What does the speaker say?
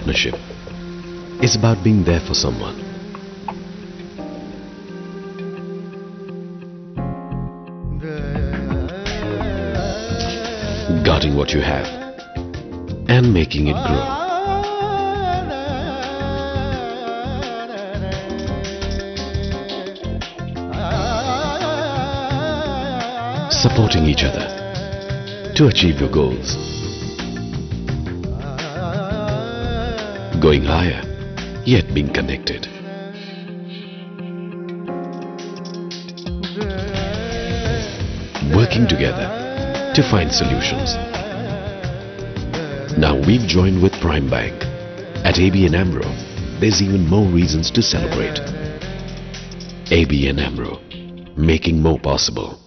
partnership is about being there for someone. Guarding what you have and making it grow. Supporting each other to achieve your goals. Going higher, yet being connected. Working together to find solutions. Now we've joined with Prime Bank. At ABN AMRO, there's even more reasons to celebrate. ABN AMRO, making more possible.